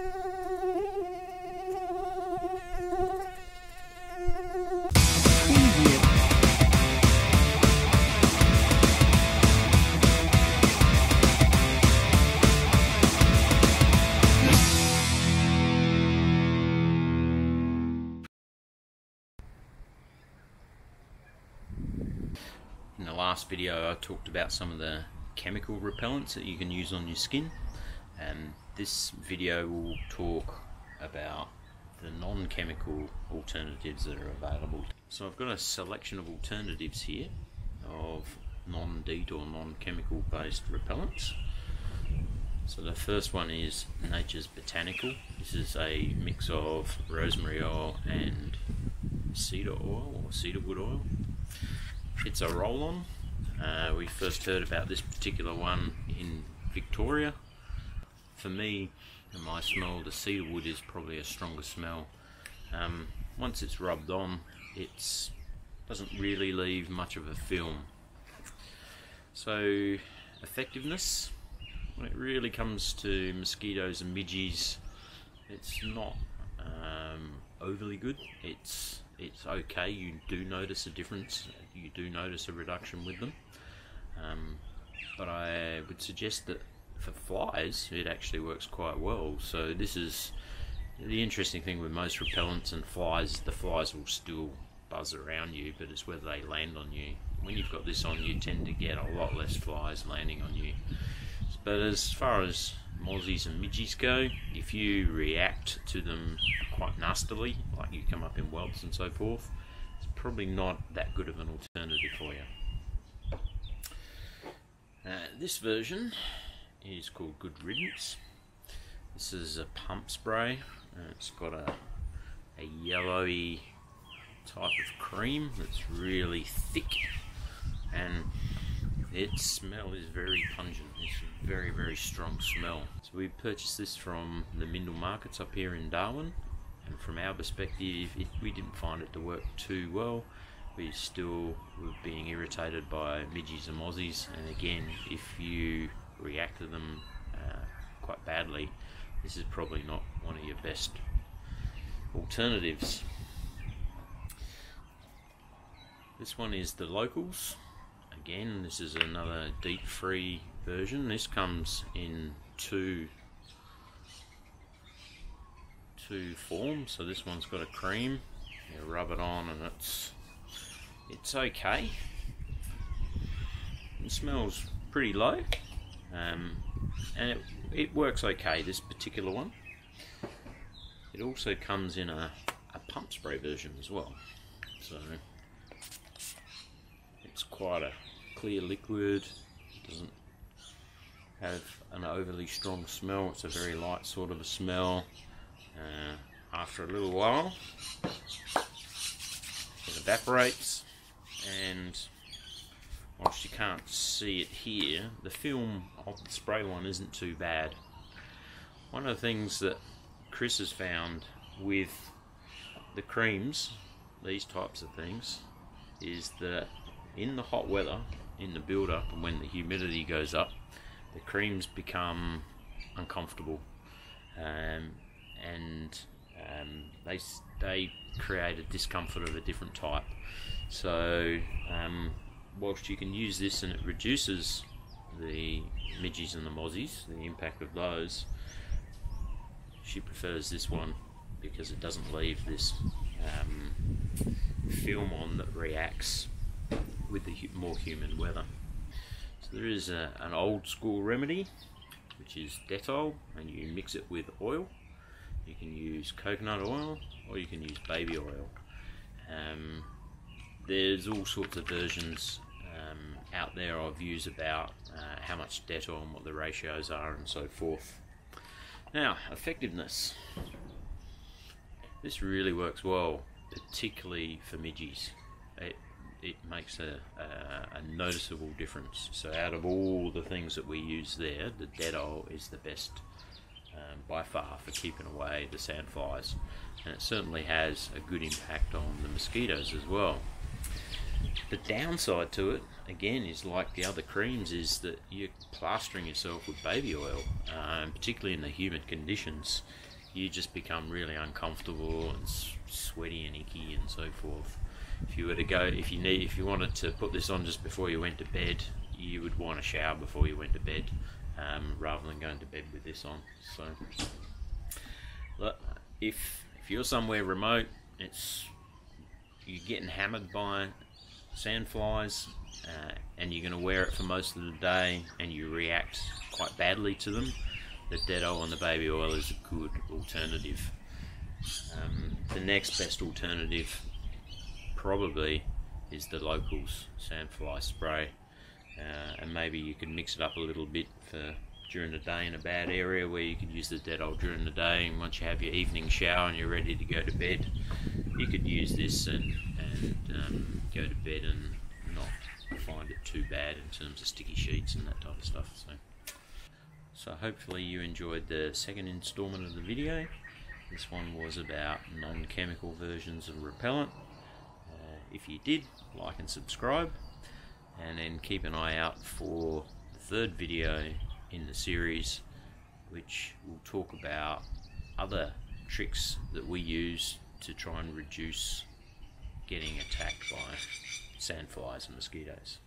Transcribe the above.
In the last video I talked about some of the chemical repellents that you can use on your skin and this video will talk about the non-chemical alternatives that are available. So I've got a selection of alternatives here of non-DEET or non-chemical based repellents. So the first one is Nature's Botanical. This is a mix of rosemary oil and cedar oil or cedarwood oil. It's a roll-on. Uh, we first heard about this particular one in Victoria. For me, my smell, the cedarwood is probably a stronger smell. Um, once it's rubbed on, it doesn't really leave much of a film. So, effectiveness, when it really comes to mosquitoes and midges, it's not um, overly good. It's it's okay. You do notice a difference. You do notice a reduction with them. Um, but I would suggest that for flies, it actually works quite well. So this is the interesting thing with most repellents and flies. The flies will still buzz around you, but it's whether they land on you. When you've got this on, you tend to get a lot less flies landing on you. But as far as mozzies and midgies go, if you react to them quite nastily, like you come up in whelps and so forth, it's probably not that good of an alternative for you. Uh, this version is called Good Riddance. This is a pump spray. Uh, it's got a, a yellowy type of cream that's really thick and its smell is very pungent. It's a very, very strong smell. So we purchased this from the Mindil markets up here in Darwin. And from our perspective, we didn't find it to work too well. We still were being irritated by midges and mozzies. And again, if you react to them uh, quite badly, this is probably not one of your best alternatives. This one is the locals. Again this is another DEET free version. This comes in two two forms. So this one's got a cream. You rub it on and it's it's okay. It smells pretty low um, and it, it works okay this particular one it also comes in a, a pump spray version as well so it's quite a clear liquid. It doesn't have an overly strong smell. It's a very light sort of a smell. Uh, after a little while, it evaporates and whilst you can't see it here, the film of the spray one isn't too bad. One of the things that Kris has found with the creams, these types of things, is that in the hot weather, in the build up, and when the humidity goes up, the creams become uncomfortable, um, and um, they they create a discomfort of a different type. So, um, whilst you can use this and it reduces the midges and the mozzies, the impact of those, she prefers this one because it doesn't leave this um, film on that reacts with the more humid weather. So there is a, an old school remedy which is Dettol and you mix it with oil. You can use coconut oil or you can use baby oil. Um, there's all sorts of versions um, out there of views about uh, how much Dettol and what the ratios are and so forth. Now, effectiveness. This really works well, particularly for midges. It it makes a, a, a, noticeable difference. So out of all the things that we use there, the Dettol is the best um, by far for keeping away the sandflies. And it certainly has a good impact on the mosquitoes as well. The downside to it, again, is like the other creams, is that you're plastering yourself with baby oil, um, particularly in the humid conditions. You just become really uncomfortable and sweaty and icky and so forth. If you were to go, if you need, if you wanted to put this on just before you went to bed, you would want a shower before you went to bed, um, rather than going to bed with this on. So, look, if if you're somewhere remote, it's you're getting hammered by sandflies uh, and you're going to wear it for most of the day and you react quite badly to them, the Dettol and the baby oil is a good alternative. Um, the next best alternative probably is the locals sandfly spray uh, and maybe you could mix it up a little bit for during the day in a bad area where you could use the Dettol during the day and once you have your evening shower and you're ready to go to bed you could use this and, and um, go to bed and not find it too bad in terms of sticky sheets and that type of stuff so. So hopefully you enjoyed the second installment of the video. This one was about non-chemical versions of repellent. Uh, if you did like and subscribe and then keep an eye out for the third video in the series which will talk about other tricks that we use to try and reduce getting attacked by sandflies and mosquitoes.